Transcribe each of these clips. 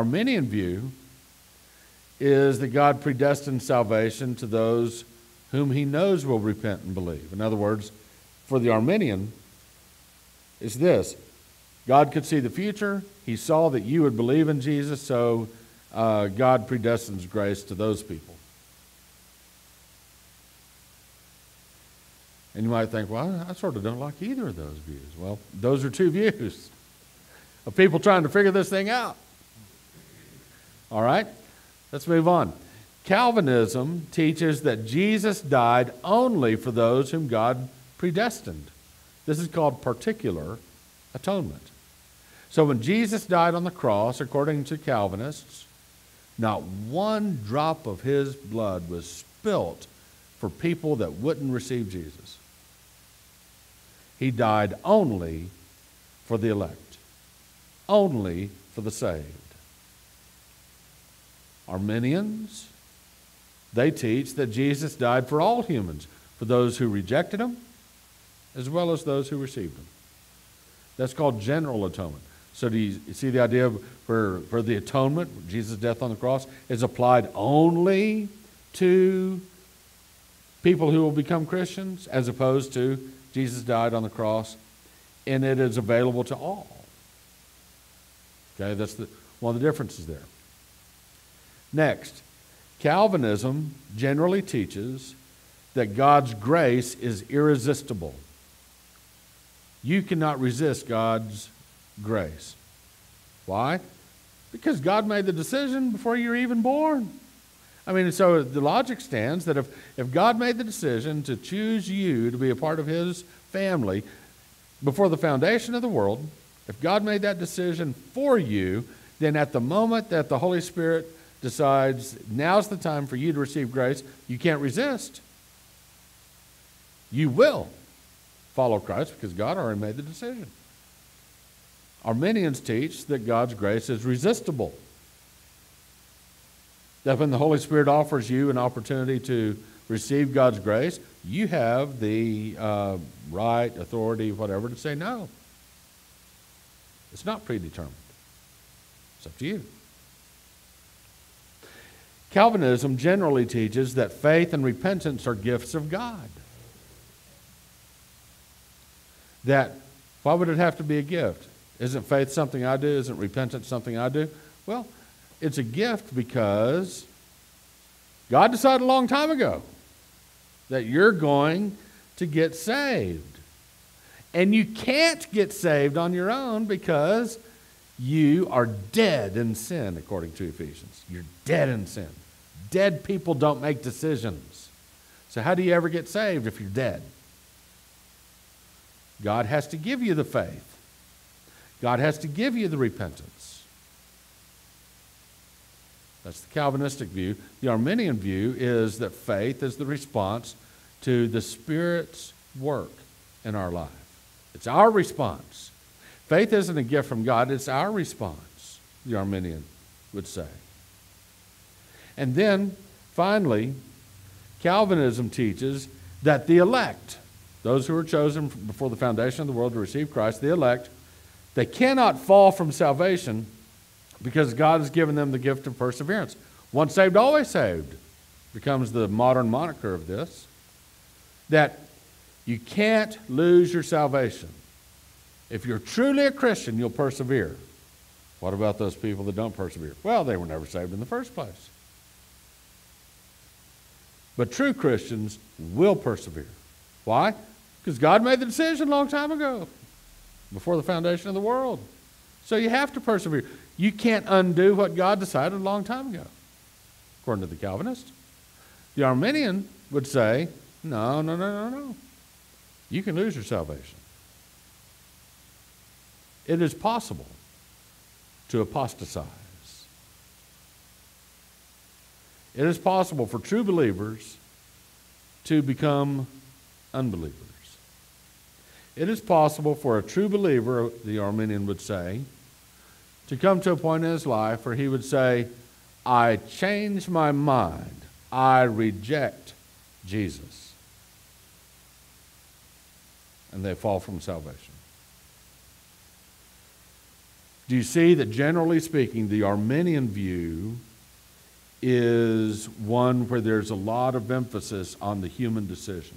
Arminian view is that God predestined salvation to those whom he knows will repent and believe. In other words, for the Arminian, it's this God could see the future. He saw that you would believe in Jesus, so uh, God predestines grace to those people. And you might think, well, I sort of don't like either of those views. Well, those are two views of people trying to figure this thing out. All right? Let's move on. Calvinism teaches that Jesus died only for those whom God predestined. This is called particular atonement. So when Jesus died on the cross, according to Calvinists, not one drop of his blood was spilt for people that wouldn't receive Jesus. He died only for the elect, only for the saved. Arminians, they teach that Jesus died for all humans, for those who rejected him, as well as those who received him. That's called general atonement. So do you see the idea of, for, for the atonement, Jesus' death on the cross, is applied only to people who will become Christians, as opposed to Jesus died on the cross, and it is available to all. Okay, that's the, one of the differences there. Next, Calvinism generally teaches that God's grace is irresistible. You cannot resist God's grace. Why? Because God made the decision before you were even born. I mean, so the logic stands that if, if God made the decision to choose you to be a part of His family before the foundation of the world, if God made that decision for you, then at the moment that the Holy Spirit decides now's the time for you to receive grace, you can't resist. You will follow Christ because God already made the decision. Arminians teach that God's grace is resistible. That when the Holy Spirit offers you an opportunity to receive God's grace, you have the uh, right, authority, whatever, to say no. It's not predetermined, it's up to you. Calvinism generally teaches that faith and repentance are gifts of God. That, why would it have to be a gift? Isn't faith something I do? Isn't repentance something I do? Well, it's a gift because God decided a long time ago that you're going to get saved. And you can't get saved on your own because you are dead in sin, according to Ephesians. You're dead in sin. Dead people don't make decisions. So, how do you ever get saved if you're dead? God has to give you the faith, God has to give you the repentance. That's the Calvinistic view. The Arminian view is that faith is the response to the Spirit's work in our life. It's our response. Faith isn't a gift from God, it's our response, the Arminian would say. And then, finally, Calvinism teaches that the elect, those who are chosen before the foundation of the world to receive Christ, the elect, they cannot fall from salvation because God has given them the gift of perseverance. Once saved, always saved becomes the modern moniker of this. That you can't lose your salvation. If you're truly a Christian, you'll persevere. What about those people that don't persevere? Well, they were never saved in the first place. But true Christians will persevere. Why? Because God made the decision a long time ago, before the foundation of the world. So you have to persevere. You can't undo what God decided a long time ago, according to the Calvinist. The Arminian would say, no, no, no, no, no. You can lose your salvation. It is possible to apostatize. It is possible for true believers to become unbelievers. It is possible for a true believer, the Arminian would say, to come to a point in his life where he would say, I change my mind. I reject Jesus. And they fall from salvation. Do you see that generally speaking, the Arminian view is one where there's a lot of emphasis on the human decision?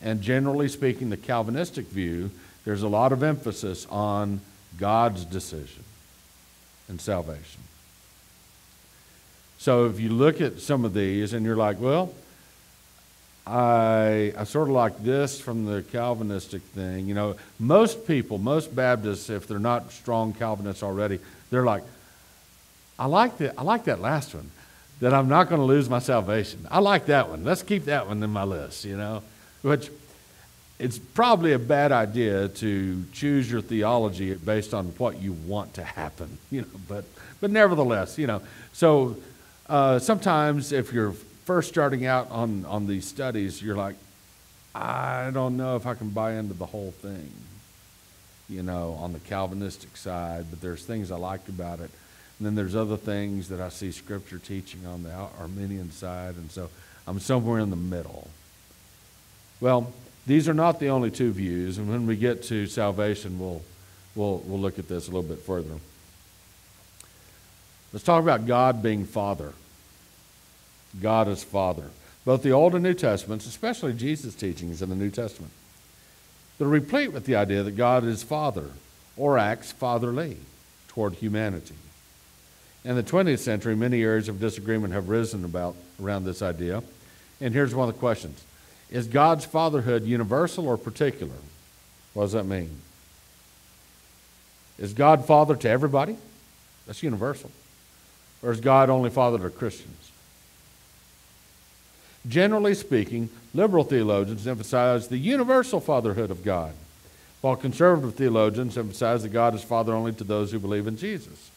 And generally speaking, the Calvinistic view, there's a lot of emphasis on God's decision and salvation. So if you look at some of these and you're like, well, I, I sort of like this from the Calvinistic thing. You know, most people, most Baptists, if they're not strong Calvinists already, they're like, I like that, I like that last one, that I'm not going to lose my salvation. I like that one. Let's keep that one in my list, you know, which it's probably a bad idea to choose your theology based on what you want to happen, you know, but, but nevertheless, you know, so uh, sometimes if you're first starting out on, on these studies, you're like, I don't know if I can buy into the whole thing, you know, on the Calvinistic side, but there's things I like about it. And then there's other things that I see Scripture teaching on the Arminian side, and so I'm somewhere in the middle. Well, these are not the only two views, and when we get to salvation, we'll, we'll, we'll look at this a little bit further. Let's talk about God being Father. God as Father. Both the Old and New Testaments, especially Jesus' teachings in the New Testament, they're replete with the idea that God is Father or acts fatherly toward humanity. In the 20th century, many areas of disagreement have risen about around this idea. And here's one of the questions Is God's fatherhood universal or particular? What does that mean? Is God father to everybody? That's universal. Or is God only father to Christians? Generally speaking, liberal theologians emphasize the universal fatherhood of God, while conservative theologians emphasize that God is father only to those who believe in Jesus.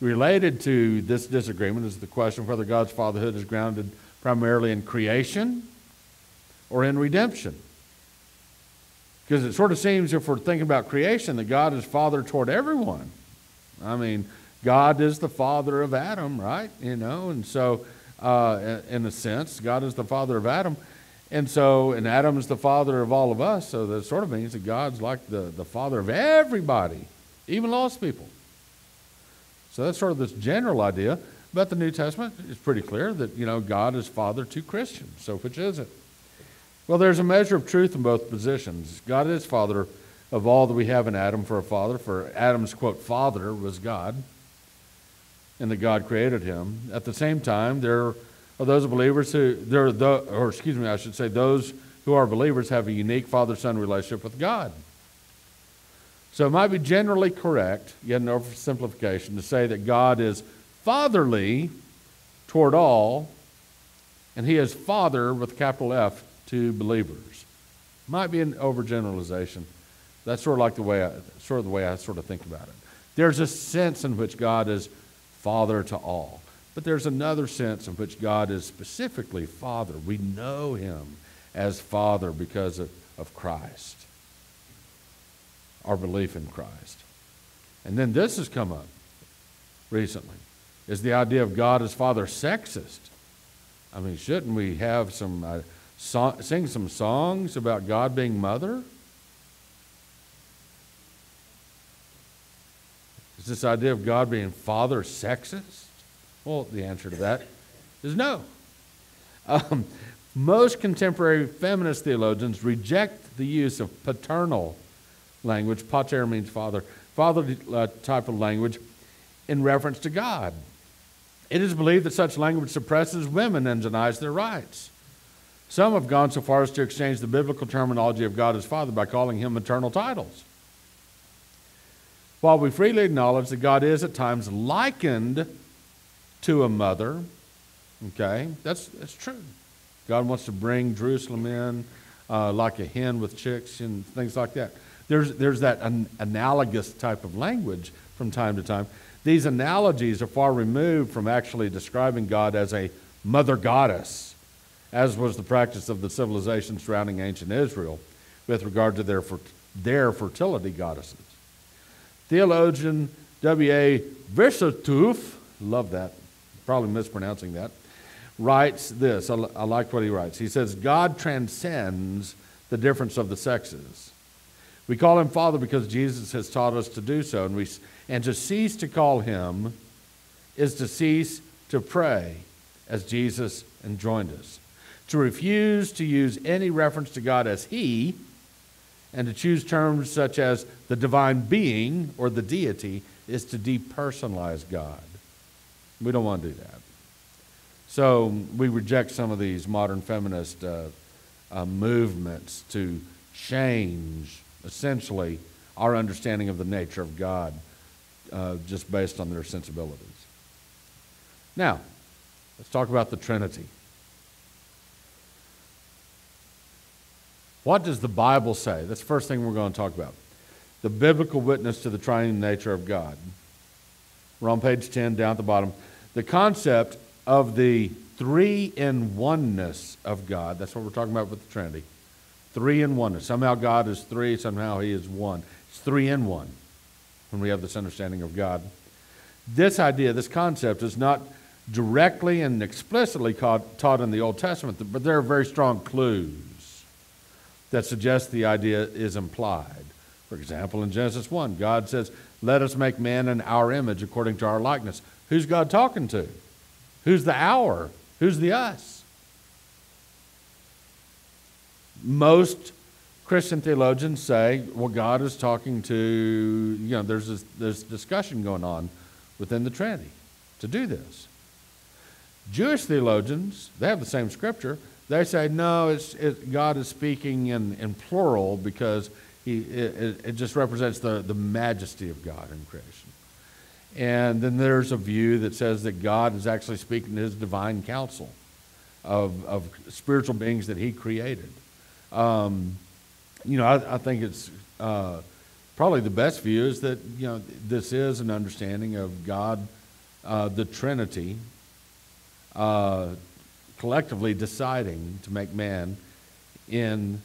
Related to this disagreement is the question whether God's fatherhood is grounded primarily in creation or in redemption. Because it sort of seems, if we're thinking about creation, that God is father toward everyone. I mean, God is the father of Adam, right? You know, and so uh, in a sense. God is the father of Adam. And so, and Adam is the father of all of us. So that sort of means that God's like the, the father of everybody, even lost people. So that's sort of this general idea. But the New Testament is pretty clear that, you know, God is father to Christians. So which is it? Well, there's a measure of truth in both positions. God is father of all that we have in Adam for a father. For Adam's, quote, father was God and that God created him. At the same time, there are those believers who, there are the, or excuse me, I should say, those who are believers have a unique father son relationship with God. So it might be generally correct, yet an oversimplification, to say that God is fatherly toward all, and he is father with capital F to believers. Might be an overgeneralization. That's sort of like the way I, sort of the way I sort of think about it. There's a sense in which God is Father to all. But there's another sense in which God is specifically Father. We know Him as Father because of, of Christ, our belief in Christ. And then this has come up recently is the idea of God as Father sexist. I mean, shouldn't we have some, uh, song, sing some songs about God being mother? Is this idea of God being father sexist? Well, the answer to that is no. Um, most contemporary feminist theologians reject the use of paternal language, pater means father, father uh, type of language in reference to God. It is believed that such language suppresses women and denies their rights. Some have gone so far as to exchange the biblical terminology of God as Father by calling him maternal titles. While we freely acknowledge that God is at times likened to a mother, okay, that's, that's true. God wants to bring Jerusalem in uh, like a hen with chicks and things like that. There's, there's that an analogous type of language from time to time. These analogies are far removed from actually describing God as a mother goddess, as was the practice of the civilization surrounding ancient Israel with regard to their, their fertility goddesses. Theologian W.A. Wierteltooth, love that, probably mispronouncing that, writes this. I, I like what he writes. He says, God transcends the difference of the sexes. We call him Father because Jesus has taught us to do so. And, we, and to cease to call him is to cease to pray as Jesus enjoined us. To refuse to use any reference to God as He, and to choose terms such as the divine being or the deity, is to depersonalize God. We don't want to do that. So we reject some of these modern feminist uh, uh, movements to change, essentially, our understanding of the nature of God uh, just based on their sensibilities. Now, let's talk about the Trinity. What does the Bible say? That's the first thing we're going to talk about. The biblical witness to the triune nature of God. We're on page 10, down at the bottom. The concept of the three in oneness of God. That's what we're talking about with the Trinity. Three in oneness. Somehow God is three, somehow He is one. It's three in one when we have this understanding of God. This idea, this concept, is not directly and explicitly taught in the Old Testament, but there are very strong clues that suggest the idea is implied. For example, in Genesis 1, God says, Let us make man in our image according to our likeness. Who's God talking to? Who's the our? Who's the us? Most Christian theologians say, well, God is talking to, you know, there's this, there's discussion going on within the Trinity to do this. Jewish theologians, they have the same scripture. They say, no, it's, it, God is speaking in, in plural because he, it, it just represents the, the majesty of God in creation. And then there's a view that says that God is actually speaking to his divine council of, of spiritual beings that he created. Um, you know, I, I think it's uh, probably the best view is that, you know, this is an understanding of God, uh, the Trinity, uh, collectively deciding to make man in,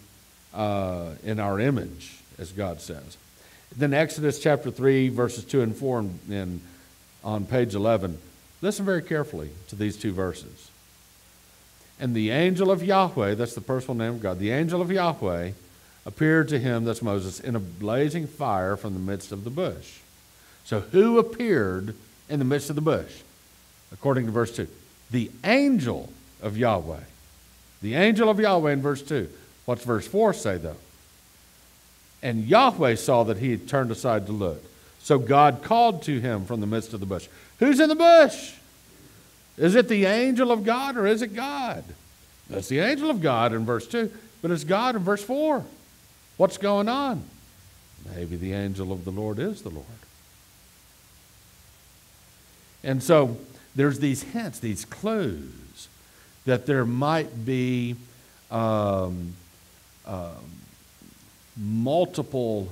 uh, in our image, as God says. Then Exodus chapter 3, verses 2 and 4 and, on page 11. Listen very carefully to these two verses. And the angel of Yahweh, that's the personal name of God, the angel of Yahweh appeared to him, that's Moses, in a blazing fire from the midst of the bush. So who appeared in the midst of the bush? According to verse 2. The angel of Yahweh. The angel of Yahweh in verse 2. What's verse 4 say, though? And Yahweh saw that he had turned aside to look. So God called to him from the midst of the bush. Who's in the bush? Is it the angel of God or is it God? That's the angel of God in verse 2, but it's God in verse 4. What's going on? Maybe the angel of the Lord is the Lord. And so there's these hints, these clues that there might be um, um, multiple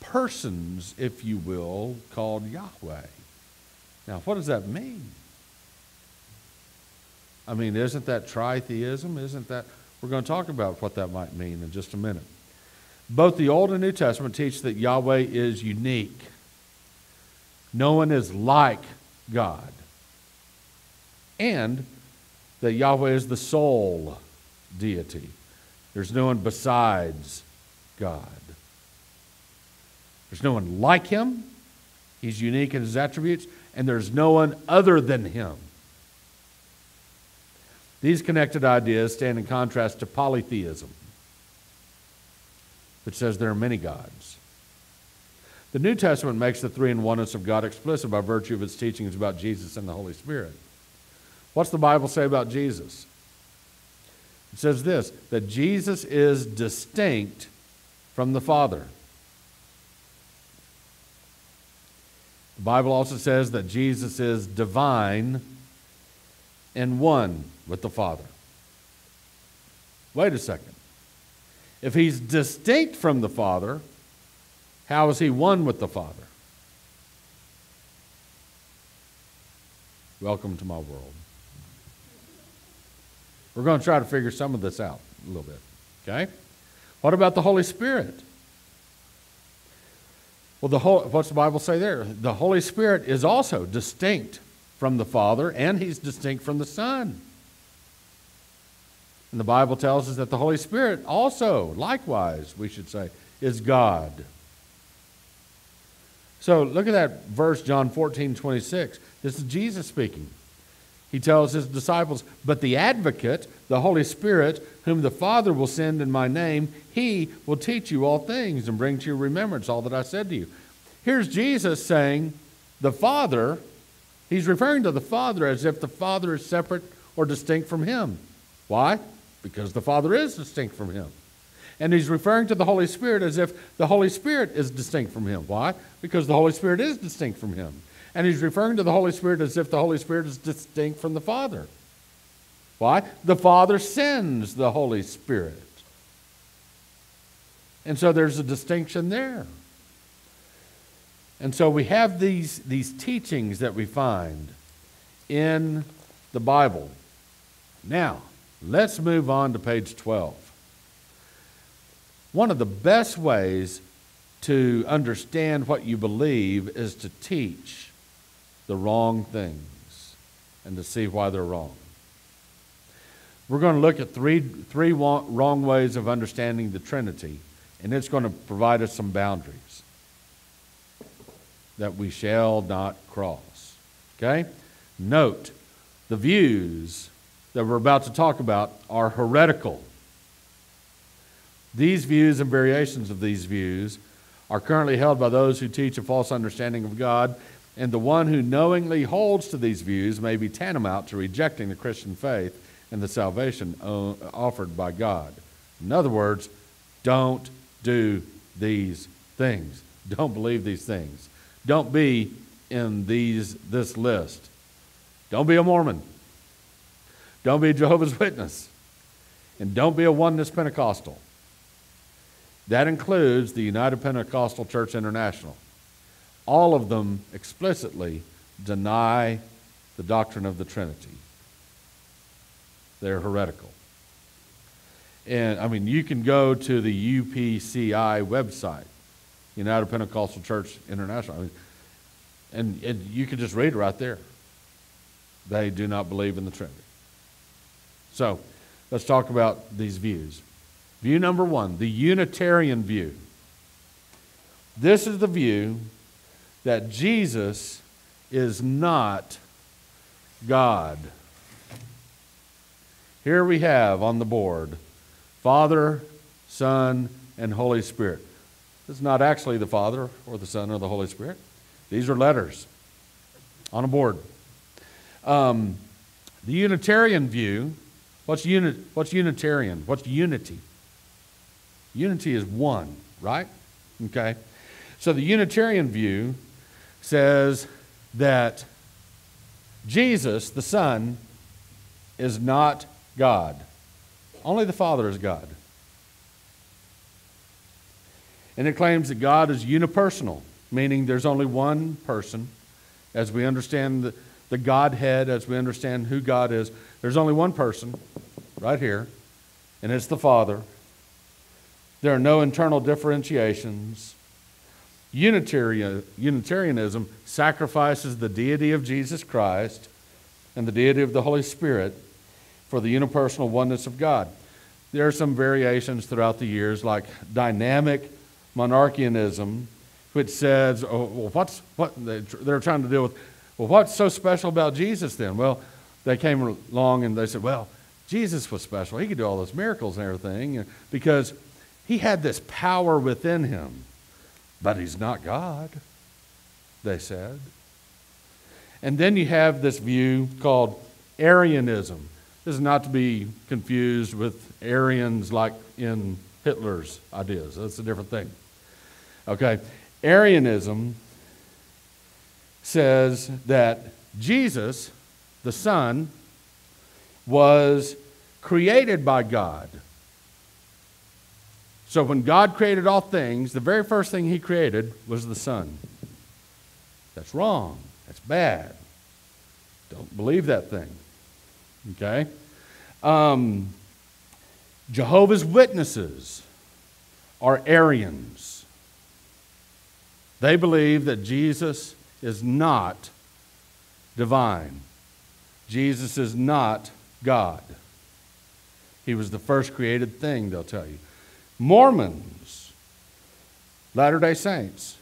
persons, if you will, called Yahweh. Now, what does that mean? I mean, isn't that tritheism? Isn't that? We're going to talk about what that might mean in just a minute. Both the Old and New Testament teach that Yahweh is unique. No one is like God. And that Yahweh is the sole deity. There's no one besides God. There's no one like him. He's unique in his attributes, and there's no one other than him. These connected ideas stand in contrast to polytheism, which says there are many gods. The New Testament makes the three in oneness of God explicit by virtue of its teachings about Jesus and the Holy Spirit. What's the Bible say about Jesus? It says this that Jesus is distinct from the Father. The Bible also says that Jesus is divine and one with the Father. Wait a second. If he's distinct from the Father, how is he one with the Father? Welcome to my world. We're going to try to figure some of this out a little bit. Okay? What about the Holy Spirit? Well, the whole, what's the Bible say there? The Holy Spirit is also distinct from the Father, and he's distinct from the Son. And the Bible tells us that the Holy Spirit also, likewise, we should say, is God. So look at that verse, John 14, 26. This is Jesus speaking. He tells his disciples, But the advocate, the Holy Spirit, whom the Father will send in my name, he will teach you all things and bring to your remembrance all that I said to you. Here's Jesus saying, The Father, he's referring to the Father as if the Father is separate or distinct from him. Why? Because the Father is distinct from him. And he's referring to the Holy Spirit as if the Holy Spirit is distinct from him. Why? Because the Holy Spirit is distinct from him. And he's referring to the Holy Spirit as if the Holy Spirit is distinct from the Father. Why? The Father sends the Holy Spirit. And so there's a distinction there. And so we have these, these teachings that we find in the Bible. Now, let's move on to page 12. One of the best ways to understand what you believe is to teach the wrong things and to see why they're wrong. We're going to look at three, three wrong ways of understanding the Trinity, and it's going to provide us some boundaries that we shall not cross. Okay? Note, the views that we're about to talk about are heretical. These views and variations of these views are currently held by those who teach a false understanding of God, and the one who knowingly holds to these views may be tantamount to rejecting the Christian faith and the salvation offered by God. In other words, don't do these things. Don't believe these things. Don't be in these this list. Don't be a Mormon. Don't be a Jehovah's Witness. And don't be a oneness Pentecostal. That includes the United Pentecostal Church International. All of them explicitly deny the doctrine of the Trinity. They're heretical. And I mean, you can go to the UPCI website, United Pentecostal Church International, I mean, and, and you can just read right there. They do not believe in the Trinity. So, let's talk about these views. View number one the Unitarian view. This is the view that Jesus is not God. Here we have on the board Father, Son, and Holy Spirit. Is not actually the Father or the Son or the Holy Spirit. These are letters on a board. Um, the Unitarian view, what's, uni- what's Unitarian? What's unity? Unity is one, right? Okay. So the Unitarian view says that Jesus, the Son, is not God. Only the Father is God. And it claims that God is unipersonal, meaning there's only one person. As we understand the, the Godhead, as we understand who God is, there's only one person right here, and it's the Father. There are no internal differentiations. Unitarian, Unitarianism sacrifices the deity of Jesus Christ and the deity of the Holy Spirit for the unipersonal oneness of God. There are some variations throughout the years, like dynamic monarchianism, which says, oh, well, what's, what they're trying to deal with, well, what's so special about Jesus then? Well, they came along and they said, well, Jesus was special. He could do all those miracles and everything because he had this power within him, but he's not God, they said. And then you have this view called Arianism. This is not to be confused with Aryans like in Hitler's ideas. That's a different thing. Okay, Arianism says that Jesus, the Son, was created by God so when God created all things, the very first thing he created was the Son. That's wrong. That's bad. Don't believe that thing. Okay? Um, Jehovah's Witnesses are Arians. They believe that Jesus is not divine. Jesus is not God. He was the first created thing, they'll tell you. Mormons Latter day Saints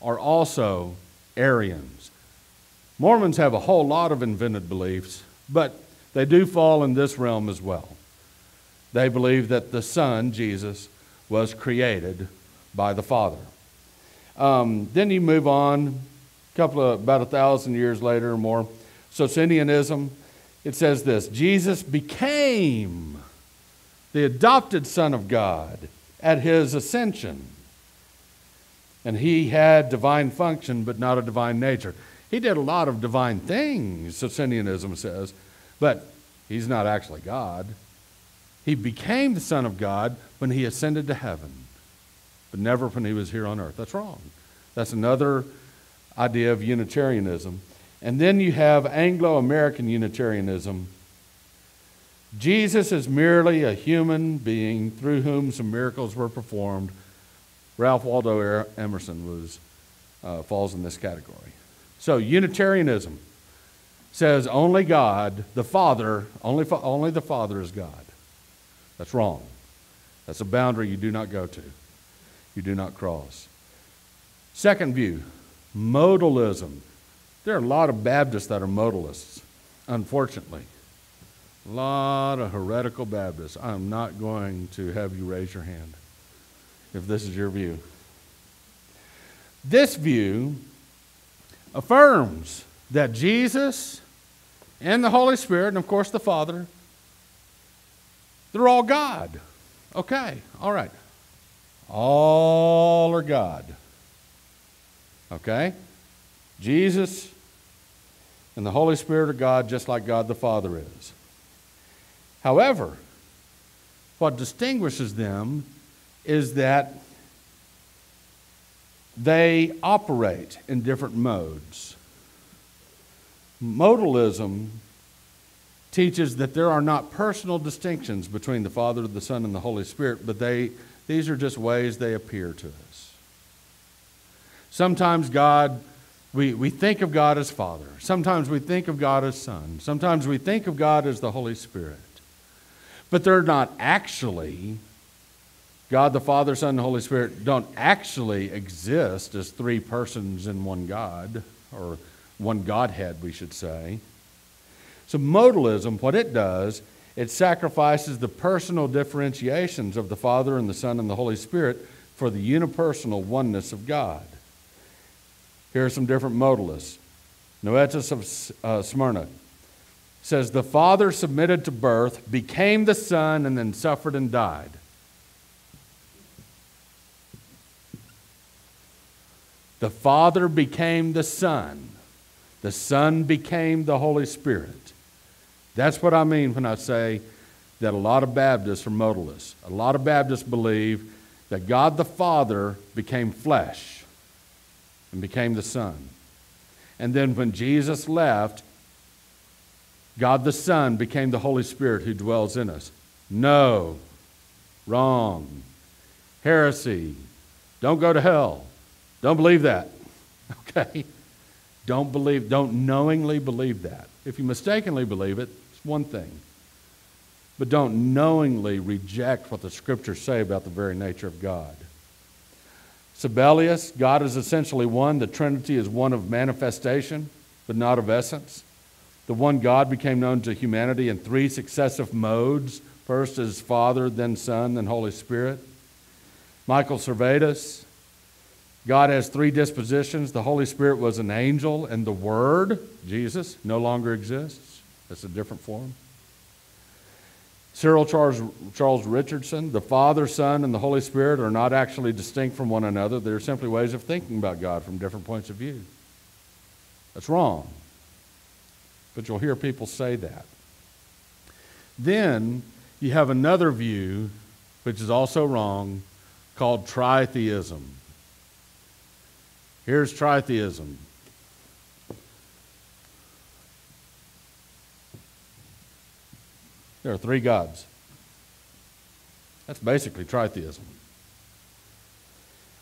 are also Arians. Mormons have a whole lot of invented beliefs, but they do fall in this realm as well. They believe that the Son, Jesus, was created by the Father. Um, then you move on, a couple of about a thousand years later or more. Socinianism, it says this Jesus became the adopted Son of God at his ascension. And he had divine function, but not a divine nature. He did a lot of divine things, Socinianism says, but he's not actually God. He became the Son of God when he ascended to heaven, but never when he was here on earth. That's wrong. That's another idea of Unitarianism. And then you have Anglo American Unitarianism. Jesus is merely a human being through whom some miracles were performed. Ralph Waldo Emerson was, uh, falls in this category. So, Unitarianism says only God, the Father, only, only the Father is God. That's wrong. That's a boundary you do not go to, you do not cross. Second view, modalism. There are a lot of Baptists that are modalists, unfortunately. A lot of heretical Baptists. I'm not going to have you raise your hand if this is your view. This view affirms that Jesus and the Holy Spirit, and of course the Father, they're all God. Okay, all right. All are God. Okay? Jesus and the Holy Spirit are God just like God the Father is. However, what distinguishes them is that they operate in different modes. Modalism teaches that there are not personal distinctions between the Father, the Son, and the Holy Spirit, but they, these are just ways they appear to us. Sometimes God, we, we think of God as Father. Sometimes we think of God as Son. Sometimes we think of God as the Holy Spirit. But they're not actually, God the Father, Son, and Holy Spirit don't actually exist as three persons in one God, or one Godhead, we should say. So, modalism, what it does, it sacrifices the personal differentiations of the Father and the Son and the Holy Spirit for the unipersonal oneness of God. Here are some different modalists. Noetus of uh, Smyrna says, The Father submitted to birth, became the Son, and then suffered and died. The Father became the Son. The Son became the Holy Spirit. That's what I mean when I say that a lot of Baptists are modalists. A lot of Baptists believe that God the Father became flesh and became the Son. And then when Jesus left, God the Son became the Holy Spirit who dwells in us. No, wrong, heresy. Don't go to hell. Don't believe that. Okay? Don't believe, don't knowingly believe that. If you mistakenly believe it, it's one thing. But don't knowingly reject what the scriptures say about the very nature of God. Sabellius, God is essentially one. The Trinity is one of manifestation, but not of essence. The one God became known to humanity in three successive modes first as Father, then Son, then Holy Spirit. Michael Servetus, God has three dispositions. The Holy Spirit was an angel, and the Word, Jesus, no longer exists. That's a different form. Cyril Charles, Charles Richardson, the Father, Son, and the Holy Spirit are not actually distinct from one another. They're simply ways of thinking about God from different points of view. That's wrong. But you'll hear people say that. Then you have another view, which is also wrong, called tritheism. Here's tritheism There are three gods. That's basically tritheism.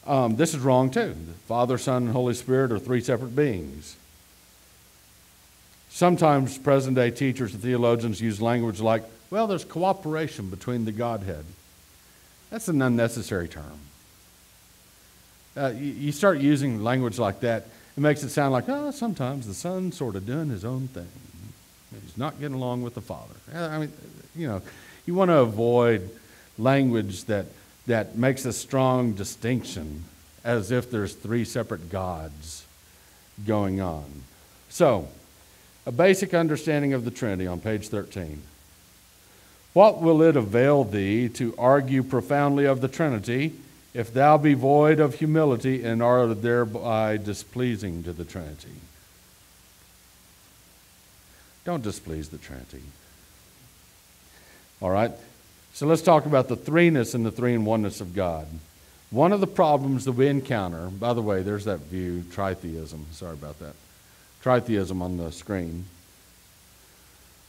Um, this is wrong too. The Father, Son, and Holy Spirit are three separate beings. Sometimes present day teachers and theologians use language like, well, there's cooperation between the Godhead. That's an unnecessary term. uh, you, you start using language like that, it makes it sound like, oh, sometimes the son's sort of doing his own thing. He's not getting along with the father. I mean, you know, you want to avoid language that, that makes a strong distinction as if there's three separate gods going on. So, a basic understanding of the Trinity on page 13. What will it avail thee to argue profoundly of the Trinity if thou be void of humility and are thereby displeasing to the Trinity? Don't displease the Trinity. All right? So let's talk about the threeness and the three in oneness of God. One of the problems that we encounter, by the way, there's that view, tritheism. Sorry about that. Tritheism on the screen.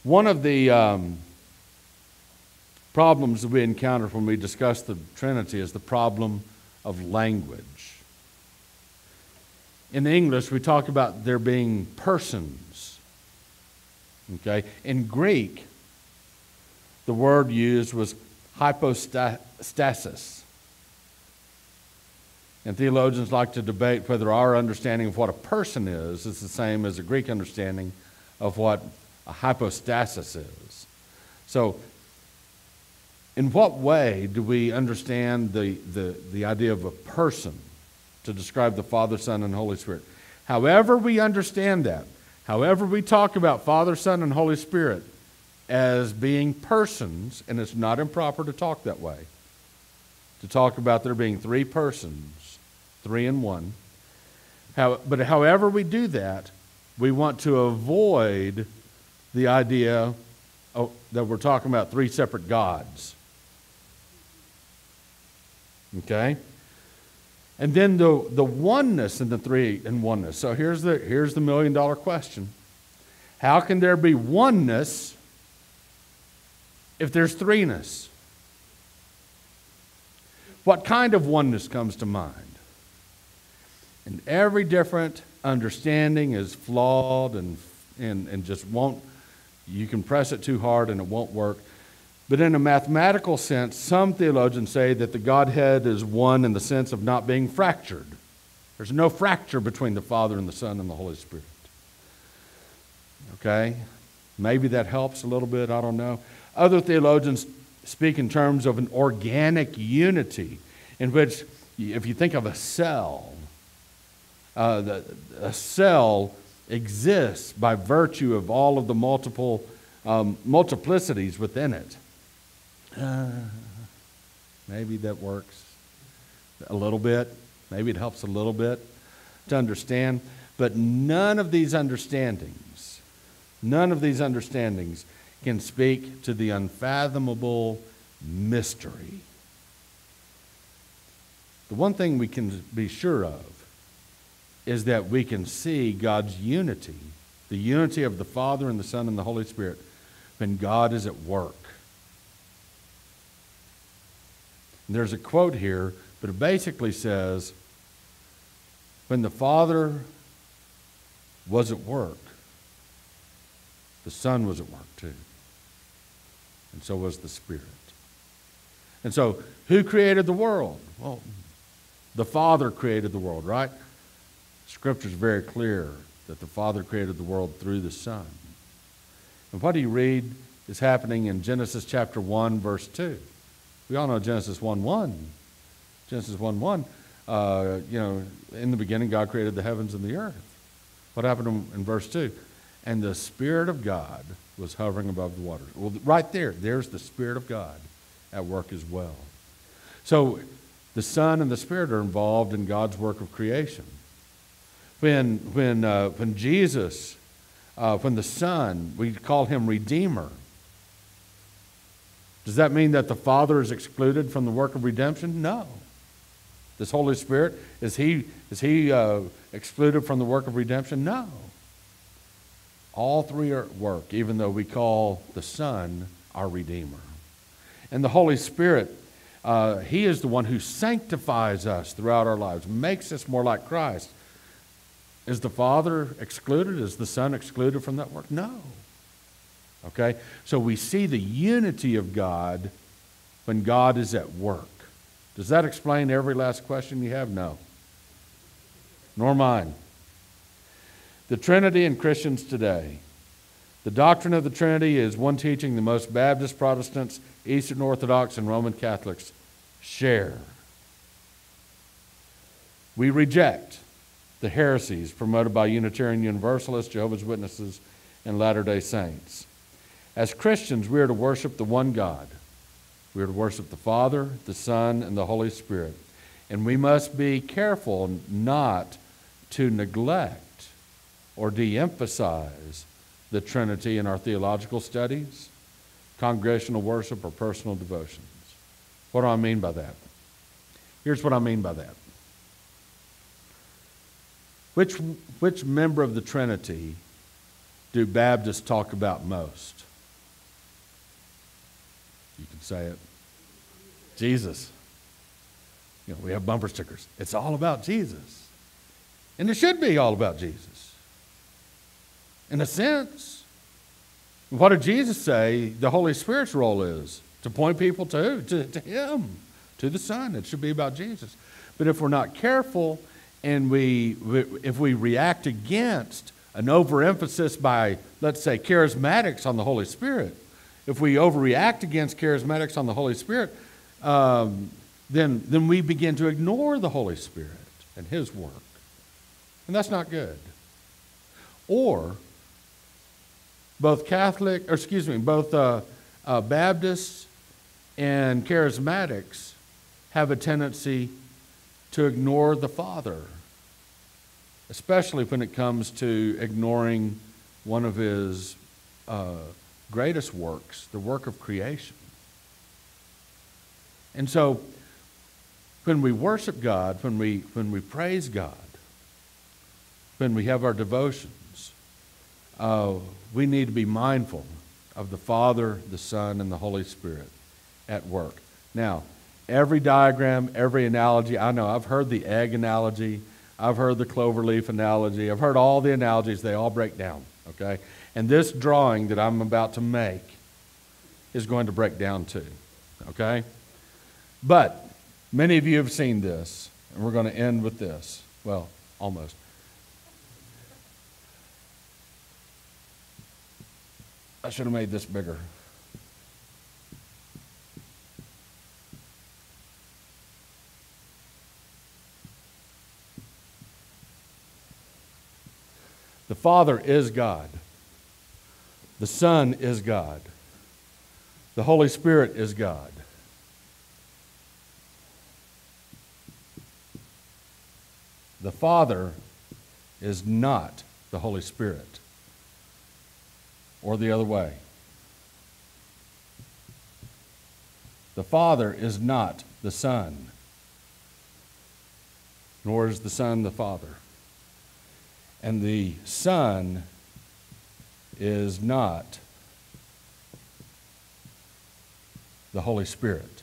One of the um, problems that we encounter when we discuss the Trinity is the problem of language. In English, we talk about there being persons. Okay? In Greek, the word used was hypostasis. And theologians like to debate whether our understanding of what a person is is the same as a Greek understanding of what a hypostasis is. So, in what way do we understand the, the, the idea of a person to describe the Father, Son, and Holy Spirit? However, we understand that, however, we talk about Father, Son, and Holy Spirit as being persons, and it's not improper to talk that way, to talk about there being three persons, three and one. How, but however we do that, we want to avoid the idea of, that we're talking about three separate gods. Okay? And then the, the oneness in the three and oneness. So here's the, here's the million dollar question How can there be oneness if there's threeness? What kind of oneness comes to mind? And every different understanding is flawed and, and, and just won't, you can press it too hard and it won't work. But in a mathematical sense, some theologians say that the Godhead is one in the sense of not being fractured. There's no fracture between the Father and the Son and the Holy Spirit. Okay? Maybe that helps a little bit, I don't know. Other theologians speak in terms of an organic unity, in which, if you think of a cell, uh, the, a cell exists by virtue of all of the multiple um, multiplicities within it. Uh, maybe that works a little bit. Maybe it helps a little bit to understand. But none of these understandings, none of these understandings can speak to the unfathomable mystery. The one thing we can be sure of is that we can see God's unity, the unity of the Father and the Son and the Holy Spirit, when God is at work. And there's a quote here, but it basically says when the Father was at work, the Son was at work too. And so was the Spirit. And so, who created the world? Well, the Father created the world, right? Scripture is very clear that the Father created the world through the Son. And what do you read is happening in Genesis chapter 1, verse 2? We all know Genesis 1 1. Genesis 1 1, uh, you know, in the beginning, God created the heavens and the earth. What happened in, in verse 2? And the Spirit of God was hovering above the waters. Well, right there, there's the Spirit of God at work as well. So the Son and the Spirit are involved in God's work of creation. When, when, uh, when Jesus, uh, when the Son, we call him Redeemer, does that mean that the Father is excluded from the work of redemption? No. This Holy Spirit, is he, is he uh, excluded from the work of redemption? No. All three are at work, even though we call the Son our Redeemer. And the Holy Spirit, uh, He is the one who sanctifies us throughout our lives, makes us more like Christ. Is the Father excluded? Is the Son excluded from that work? No. Okay? So we see the unity of God when God is at work. Does that explain every last question you have? No. nor mine. The Trinity in Christians today. The doctrine of the Trinity is one teaching the most Baptist, Protestants, Eastern Orthodox, and Roman Catholics share. We reject the heresies promoted by Unitarian Universalists, Jehovah's Witnesses, and Latter day Saints. As Christians, we are to worship the one God. We are to worship the Father, the Son, and the Holy Spirit. And we must be careful not to neglect or de emphasize the Trinity in our theological studies, congregational worship, or personal devotions. What do I mean by that? Here's what I mean by that. Which, which member of the Trinity do Baptists talk about most? You can say it. Jesus. You know, we have bumper stickers. It's all about Jesus. And it should be all about Jesus. In a sense. What did Jesus say the Holy Spirit's role is? To point people to, to, to Him, to the Son. It should be about Jesus. But if we're not careful and we, if we react against an overemphasis by, let's say, charismatics on the Holy Spirit, if we overreact against charismatics on the Holy Spirit, um, then, then we begin to ignore the Holy Spirit and His work. And that's not good. Or both Catholic, or excuse me, both uh, uh, Baptists and charismatics have a tendency to ignore the Father, especially when it comes to ignoring one of His uh, greatest works, the work of creation. And so, when we worship God, when we, when we praise God, when we have our devotions, uh, we need to be mindful of the Father, the Son, and the Holy Spirit at work. Now, every diagram, every analogy, I know I've heard the egg analogy, I've heard the clover leaf analogy, I've heard all the analogies, they all break down, okay? And this drawing that I'm about to make is going to break down too, okay? But many of you have seen this, and we're going to end with this. Well, almost. I should have made this bigger. The Father is God. The Son is God. The Holy Spirit is God. The Father is not the Holy Spirit or the other way. The Father is not the Son, nor is the Son the Father. And the Son is not the Holy Spirit.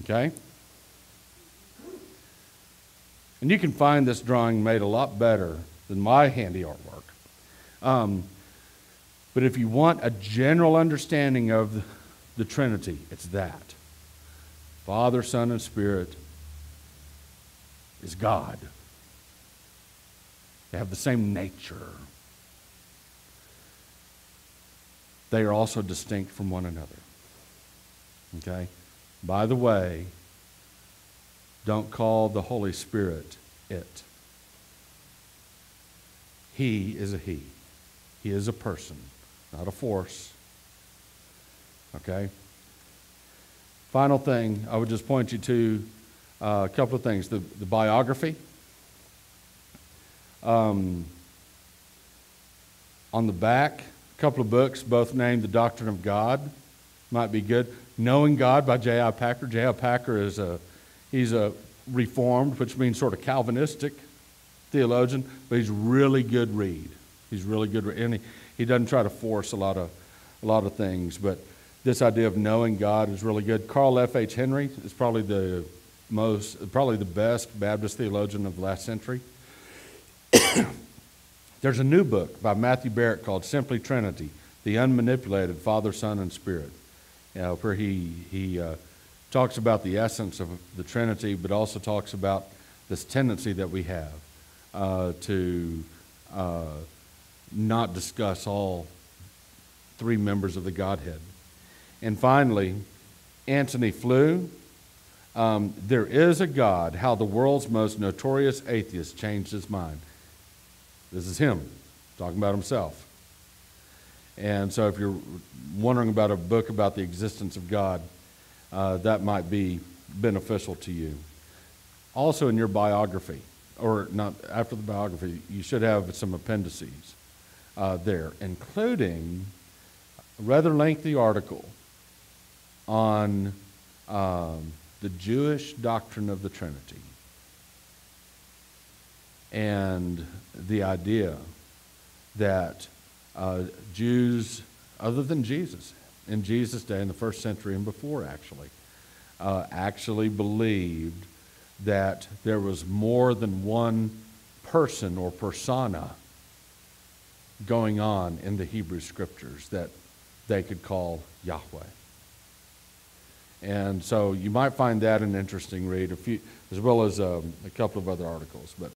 Okay? And you can find this drawing made a lot better than my handy artwork. Um, but if you want a general understanding of the Trinity, it's that Father, Son, and Spirit is God. They have the same nature. They are also distinct from one another. Okay? By the way, don't call the Holy Spirit it. He is a He. He is a person, not a force. Okay? Final thing, I would just point you to uh, a couple of things. The, the biography. Um, on the back, a couple of books, both named The Doctrine of God. Might be good. Knowing God by J.I. Packer. J.I. Packer is a He's a reformed, which means sort of Calvinistic theologian, but he's really good read. He's really good, and he, he doesn't try to force a lot of a lot of things. But this idea of knowing God is really good. Carl F. H. Henry is probably the most, probably the best Baptist theologian of the last century. There's a new book by Matthew Barrett called Simply Trinity: The Unmanipulated Father, Son, and Spirit, you know, where he he uh, talks about the essence of the Trinity, but also talks about this tendency that we have uh, to uh, not discuss all three members of the Godhead. And finally, Antony Flew. Um, there is a God, how the world's most notorious atheist changed his mind. This is him talking about himself. And so, if you're wondering about a book about the existence of God, uh, that might be beneficial to you. Also, in your biography, or not after the biography, you should have some appendices uh, there, including a rather lengthy article on um, the Jewish doctrine of the Trinity and the idea that uh, Jews, other than Jesus, in Jesus' day, in the first century and before actually, uh, actually believed that there was more than one person or persona going on in the Hebrew scriptures that they could call Yahweh. And so you might find that an interesting read, few, as well as um, a couple of other articles. But.